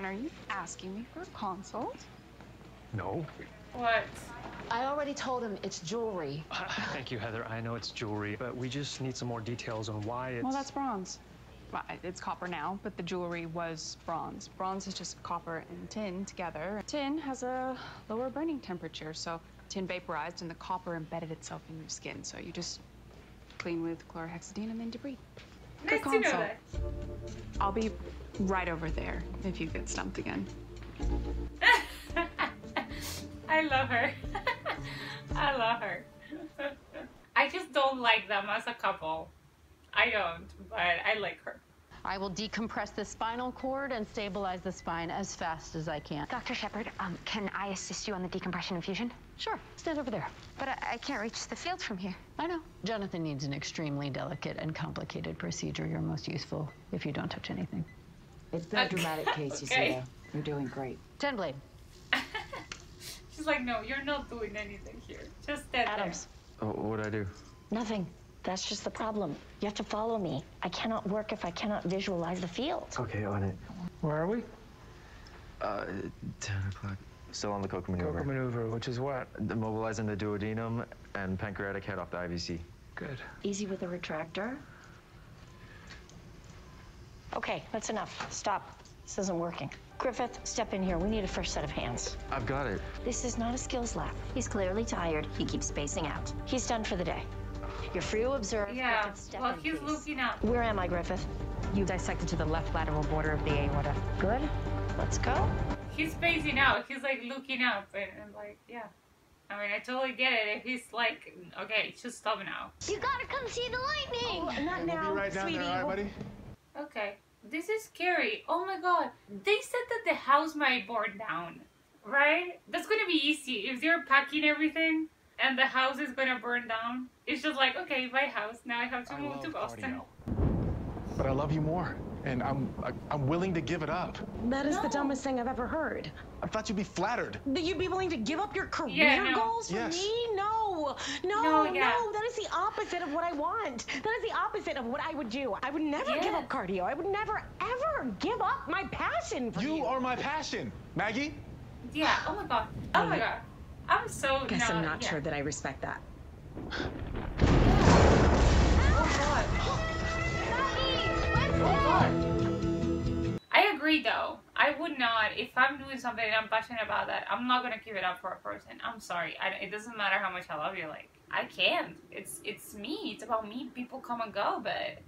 Ron, are you asking me for a consult? No. What? I already told him it's jewelry. Thank you, Heather. I know it's jewelry, but we just need some more details on why it's. Well, that's bronze. Well, it's copper now, but the jewelry was bronze. Bronze is just copper and tin together. Tin has a lower burning temperature, so tin vaporized and the copper embedded itself in your skin. So you just clean with chlorhexidine and then debride. Nice know that. I'll be right over there if you get stumped again. I love her. I love her. I just don't like them as a couple. I don't, but I like her. I will decompress the spinal cord and stabilize the spine as fast as I can. Dr. Shepherd, um, can I assist you on the decompression and fusion? Sure, stand over there. But I, I can't reach the field from here. I know. Jonathan needs an extremely delicate and complicated procedure. You're most useful if you don't touch anything. It's a dramatic case, you see. Though. You're doing great. Ten blade. She's like, no, you're not doing anything here. Just stand Adams, Oh, what'd I do? nothing. That's just the problem. You have to follow me. I cannot work if I cannot visualize the field. Okay, on it. Where are we? Uh, 10 o'clock. Still on the Kocher maneuver. Kocher maneuver, which is what? Mobilizing the duodenum and pancreatic head off the IVC. Good. Easy with a retractor. Okay, that's enough. Stop. This isn't working. Griffith, step in here. We need a fresh set of hands. I've got it. This is not a skills lab. He's clearly tired. He keeps spacing out. He's done for the day. You're free to observe. Yeah. Griffith, step Well, in, he's please. looking up. Where am I, Griffith? You dissected to the left lateral border of the aorta. Good. Let's go. He's spacing out. He's like looking up and, and like, yeah. I mean, I totally get it. If he's like, okay, just stop now. You gotta come see the lightning! Oh, not We'll be right down there, all right, buddy? Okay. This is scary. Oh my god. They said that the house might burn down, right? That's gonna be easy. If they're packing everything and the house is gonna burn down, it's just like, okay, my house. Now I have to I move to Boston. cardio. But I love you more, and I'm I, I'm willing to give it up. That is the dumbest thing I've ever heard. I thought you'd be flattered. That you'd be willing to give up your career Yeah, no. goals for Yes. me? No, no, No, no. That is the opposite of what I want. That is the opposite of what I would do. I would never give up cardio. I would never, ever give up my passion for you. You are my passion, Maggie. Yeah. Oh my god. Oh my um, god. I'm so Guess not, I'm not yeah. sure that I respect that. I agree though. I would not, if I'm doing something and I'm passionate about that, I'm not gonna give it up for a person. I'm sorry. I, it doesn't matter how much I love you. Like, I can't. It's it's me. It's about me. People come and go, but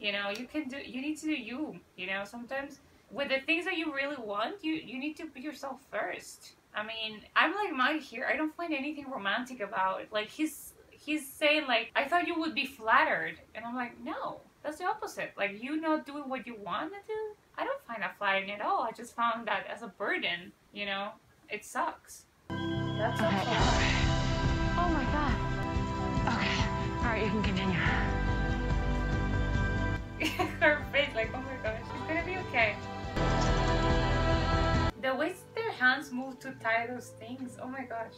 you know, you can do. You need to do you. You know, sometimes with the things that you really want, you you need to put yourself first. I mean, I'm like Mike here. I don't find anything romantic about it. Like he's he's saying like, I thought you would be flattered, and I'm like, no, that's the opposite. Like you not doing what you want to do. I don't find that flattering at all. I just found that as a burden. You know, it sucks. That's Okay. okay. Oh my God. Okay. All right, you can continue. Her face, like, oh my gosh, she's gonna be okay. The way their hands move to tie those things, oh my gosh.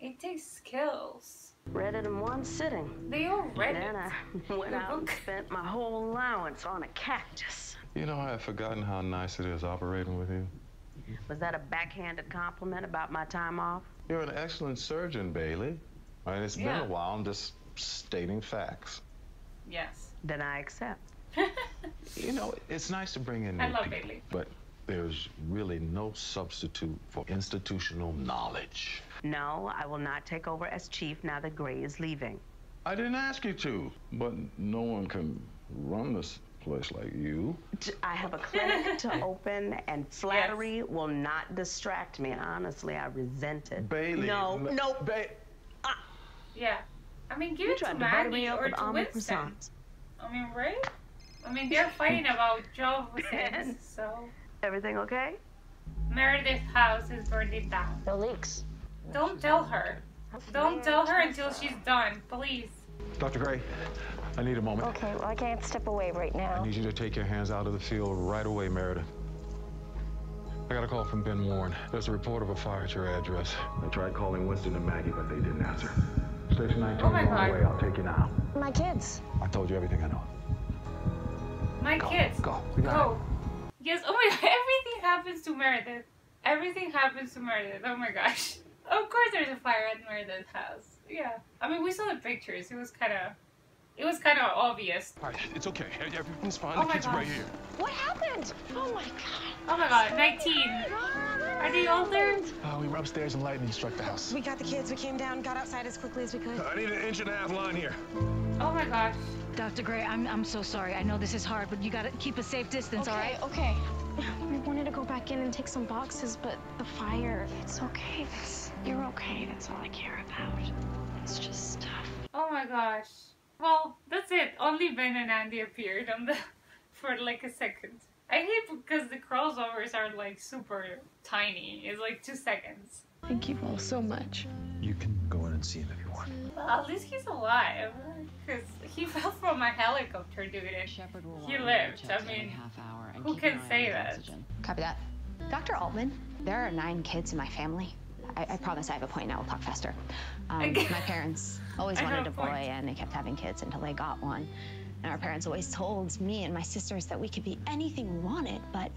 It takes skills. Read it in one sitting. They all read then it. I went out and spent my whole allowance on a cactus. You know, I have forgotten how nice it is operating with you. Was that a backhanded compliment about my time off? You're an excellent surgeon, Bailey. I mean, it's Yeah. been a while. I'm just stating facts. Yes. Then I accept. You know, it's nice to bring in I new love people, Bailey. but there's really no substitute for institutional knowledge. No, I will not take over as chief now that Grey is leaving. I didn't ask you to, but no one can run this place like you. I have a clinic to open, and flattery will not distract me. Honestly, I resent it. Bailey. No, l- no. Ba- ah. Yeah. I mean, give You it to tried to Maggie me up or to Winston. croissants. I mean, right? I mean, they're fighting about job things, so. Everything okay? Meredith's house is burning down. No leaks. Don't tell her. Don't tell her until she's done, please. Dr. Grey, I need a moment. Okay, well, I can't step away right now. I need you to take your hands out of the field right away, Meredith. I got a call from Ben Warren. There's a report of a fire at your address. I tried calling Winston and Maggie, but they didn't answer. Station 19 Oh my is on God. the way. I'll take you now. My kids. I told you everything I know. My Go, kids. go. We got Go. Yes. Oh my god. Everything happens to Meredith. Everything happens to Meredith. Oh my gosh. Of course there's a fire at Meredith's house. Yeah. I mean, we saw the pictures. It was kind of... It was kind of obvious. All right, it's okay. Everything's fine. Oh the kids are right here. What happened? Oh my god. Oh my god, 19. Are they older? Uh, we were upstairs and lightning struck the house. We got the kids. We came down, got outside as quickly as we could. I need an inch and a half line here. Oh my gosh. Dr. Grey, I'm, I'm so sorry. I know this is hard, but you gotta keep a safe distance, all right? Okay. We wanted to go back in and take some boxes, but the fire. It's okay. It's, you're okay. That's all I care about. It's just stuff. Oh my gosh. Well, that's it. Only Ben and Andy appeared on the for like a second. I hate because the crossovers are like super tiny. It's like two seconds. Thank you all so much. You can go in and see him if you want. Well, at least he's alive. Because he fell from a helicopter, dude. And he lived. I mean, who can say that? Copy that. Dr. Altman, there are nine kids in my family. I, I promise I have a point now. We'll talk faster. Um, my parents always wanted a a boy, and they kept having kids until they got one. And our parents always told me and my sisters that we could be anything we wanted, but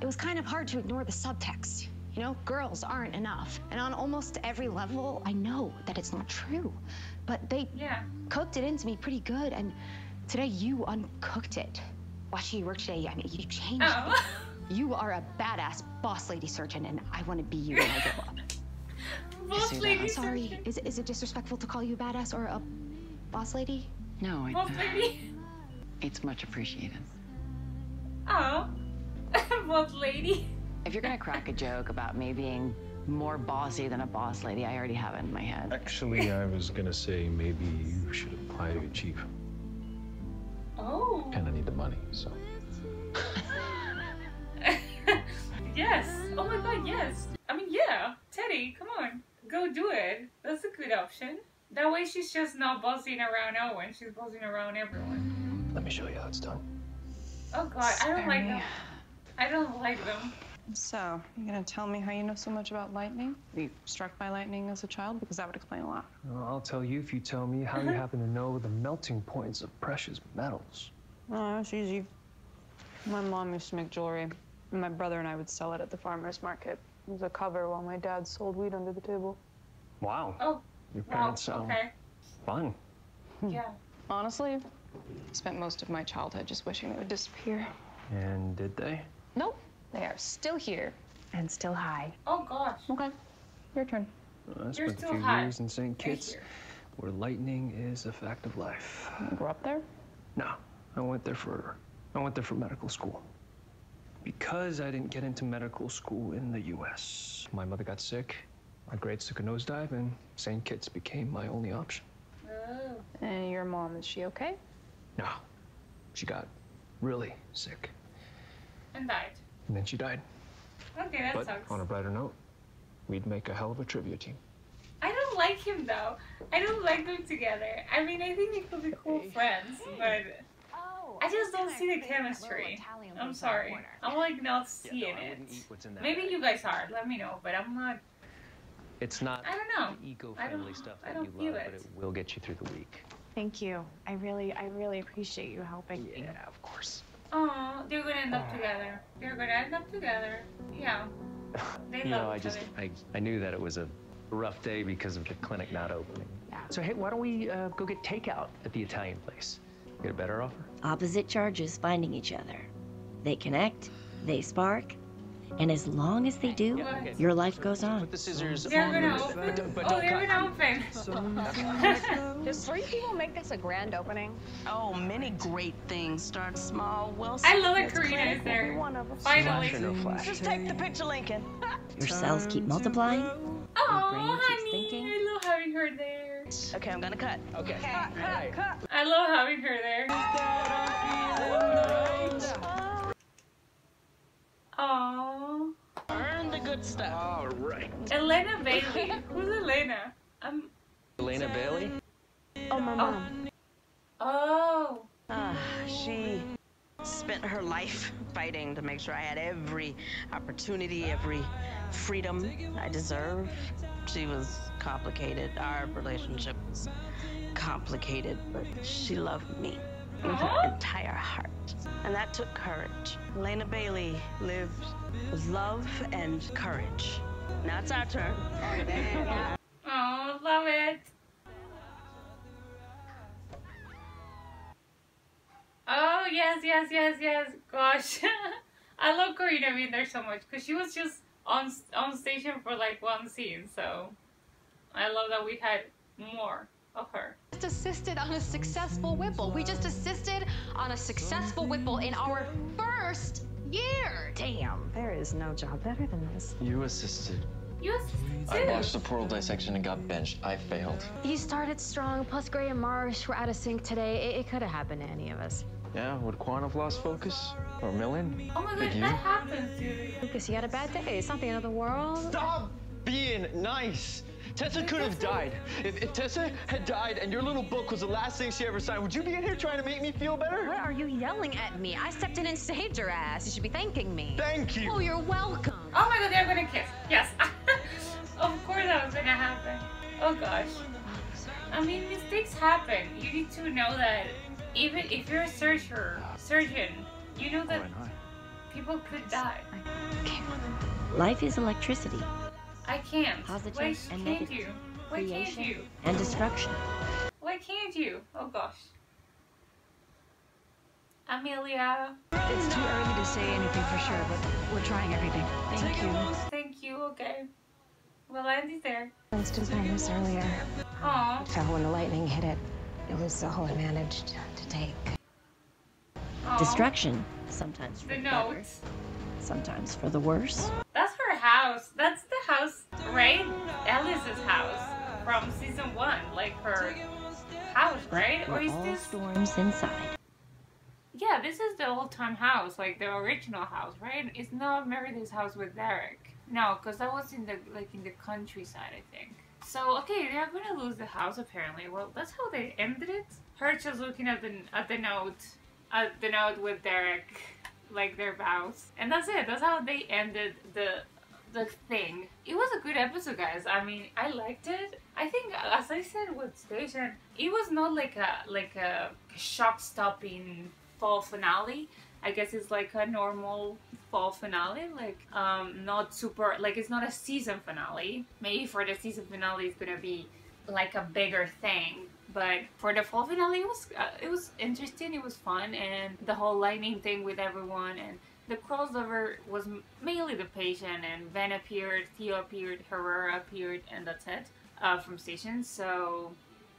it was kind of hard to ignore the subtext. You know, girls aren't enough. And on almost every level, I know that it's not true. But they yeah. cooked it into me pretty good, and today you uncooked it. Watching you work today, I mean, you changed Oh. me. You are a badass boss lady surgeon, and I want to be you when I grow up. Boss lady, I'm lady sorry. Is, is it disrespectful to call you a badass or a boss lady? No, it, Boss lady. it's much appreciated. Oh. Boss lady. If you're gonna crack a joke about me being more bossy than a boss lady, I already have it in my head. Actually, I was gonna say maybe you should apply to get chief. Oh. Kinda need the money, so. yes. Oh my god, yes. I mean, yeah. Teddy, come on. Go do it. That's a good option. That way she's just not buzzing around Owen. She's buzzing around everyone. Let me show you how it's done. Oh god, I don't like me. them. I don't like them. So, you're gonna tell me how you know so much about lightning? Were you struck by lightning as a child? Because that would explain a lot. Well, I'll tell you if you tell me how you happen to know the melting points of precious metals. Oh, that's easy. My mom used to make jewelry, and my brother and I would sell it at the farmer's market. It was a cover while my dad sold weed under the table. Wow. Oh. Your Wow. parents sound Okay. fun. Hmm. Yeah. Honestly, I spent most of my childhood just wishing they would disappear. And did they? Nope, they are still here and still high. Oh gosh. Okay, your turn. I You're spent a few high. years in St. Kitts, here. where lightning is a fact of life. You grew up there? No, I went there for I went there for medical school. Because I didn't get into medical school in the U.S. My mother got sick. My grades took a nosedive, and St. Kitts became my only option. Oh. And your mom, is she okay? No, she got really sick, And died. And then she died. Okay, that but sucks. on a brighter note, we'd make a hell of a trivia team. I don't like him though. I don't like them together. I mean, I think they could be cool friends, but oh, I just don't see the chemistry. I'm sorry. I'm like not seeing it. Maybe you guys are. Let me know, but I'm not. It's not I don't know. the eco-friendly I don't- stuff I that don't you love, it. but it will get you through the week. Thank you. I really, I really appreciate you helping me. Yeah, of course. Oh, they're gonna end up together. They're gonna end up together. Yeah. They you love know, I just other. I, I knew that it was a rough day because of the clinic not opening. Yeah. So hey, why don't we uh, go get takeout at the Italian place? Get a better offer? Opposite charges finding each other. They connect, they spark, and as long as they do, your life goes on. Put the scissors They're on gonna open. but don't, but oh, don't they're cut. gonna open. Does three people make this a grand opening? Oh, many great things start small. Will I love that Carina is there. One of them. Finally. Flash no flash? Just take the picture, Lincoln. Your cells keep multiplying. Oh, brain keeps honey, thinking. I love having her there. Okay, I'm gonna cut. Okay. Cut, cut, cut. I love having her there. Oh, Earn the good stuff. All right. Elena Bailey. Who's Elena? I'm. Elena Bailey? Oh, my mom. Oh. Ah, she spent her life fighting to make sure I had every opportunity, every freedom I deserved. She was complicated. Our relationship was complicated, but she loved me. With her entire heart. And that took courage. Lena Bailey lived with love and courage. Now it's our turn. Oh, love it. Oh, yes, yes, yes, yes. Gosh. I love Carina being there so much because she was just on on station for like one scene. So I love that we had more of her. Just assisted on a successful Whipple. We just assisted on a successful Whipple in our first year. Damn, there is no job better than this. You assisted. You assisted. I botched the portal dissection and got benched. I failed. You started strong, plus Grey and Marsh were out of sync today. It, it could have happened to any of us. Yeah, would Kwan have lost focus? Or Millin? Oh my god, Big you? that happens, dude. Lucas, you had a bad day. It's not the end of the world. Stop being nice. Tessa could have died. If, if Tessa had died and your little book was the last thing she ever signed, would you be in here trying to make me feel better? What are you yelling at me? I stepped in and saved your ass. You should be thanking me. Thank you. Oh, you're welcome. Oh my god, they're gonna kiss. Yes. of course that was gonna happen. Oh gosh. I mean, mistakes happen. You need to know that even if you're a surgeon, surgeon, you know that oh, people could die. Life is electricity I can't. Positive Why and can't negative. you? Why can't creation you? and destruction. Why can't you? Oh gosh. Amelia. It's too early to say anything for sure, but we're trying everything. Thank you. Thank you. Okay. Well, Andy's there. Winston found this earlier. Aw. It fell when the lightning hit it. It was all I managed to take. Aw. Destruction, sometimes for The the better, notes. sometimes for the worse. That's her house. That's the house, right? Ellis's house from season one. Like her house, right? Or is this? storms inside. Yeah, this is the old time house, like the original house, right? It's not Meredith's house with Derek. No, because that was in the like in the countryside, I think. So okay, they're gonna lose the house apparently. Well, that's how they ended it. Her just looking at the at the note, at the note with Derek, like their vows, and that's it. That's how they ended the the thing. It was a good episode, guys. I mean, I liked it. I think, as I said with Station, it was not like a like a shock-stopping fall finale. I guess it's like a normal fall finale, like um, not super like it's not a season finale. Maybe for the season finale, it's gonna be like a bigger thing. But for the fall finale, it was uh, it was interesting. It was fun, and the whole lightning thing with everyone and the crossover was mainly the patient and Van appeared, Theo appeared, Herrera appeared, and that's it uh, from Station. So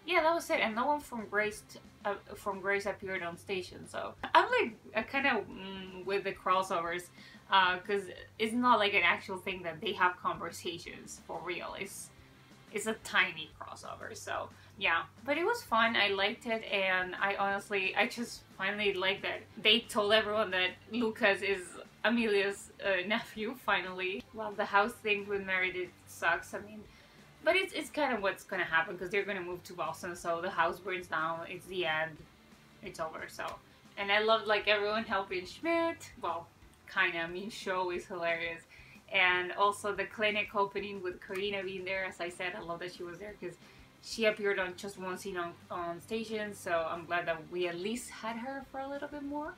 yeah, that was it. And no one from Grey's uh, from Grey's appeared on Station. So I'm like kind of mm, with the crossovers because it's not like an actual thing that they have conversations for real. It's it's a tiny crossover. So yeah, but it was fun. I liked it, and I honestly, I just finally like that they told everyone that Lucas is Amelia's uh, nephew. Finally, well, the house thing with Meredith sucks. I mean, but it's it's kind of what's gonna happen because they're gonna move to Boston, so the house burns down. It's the end. It's over. So, and I love like everyone helping Schmitt. Well, kind of. I mean, show is hilarious. And also the clinic opening with Carina being there. As I said, I love that she was there because she appeared on just one scene on, on station. So I'm glad that we at least had her for a little bit more.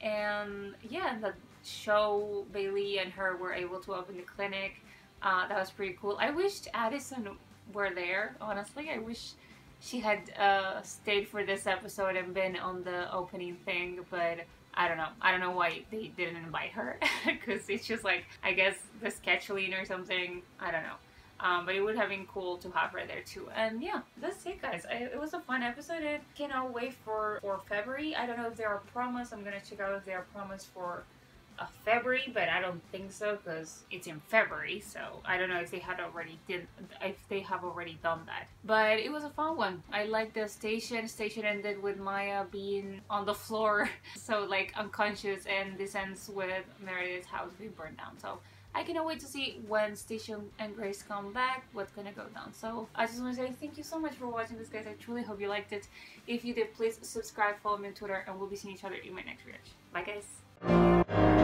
And yeah, the show Bailey and her were able to open the clinic. Uh, that was pretty cool. I wished Addison were there. Honestly, I wish she had uh, stayed for this episode and been on the opening thing, but I don't know. I don't know why they didn't invite her because it's just like I guess the scheduling or something. I don't know. Um, but it would have been cool to have her there too. And yeah, that's it, guys. I, it was a fun episode. I cannot wait for for February. I don't know if they are promised. I'm gonna check out if they are promised for uh, February, but I don't think so because it's in February. So I don't know if they had already did if they have already done that. But it was a fun one. I like the station. Station ended with Maya being on the floor, so like unconscious, and this ends with Meredith's house being burned down. So. I cannot wait to see when Station and Grey's come back, what's gonna go down. So I just want to say thank you so much for watching this, guys. I truly hope you liked it. If you did, please subscribe, follow me on Twitter, and we'll be seeing each other in my next reaction. Bye, guys.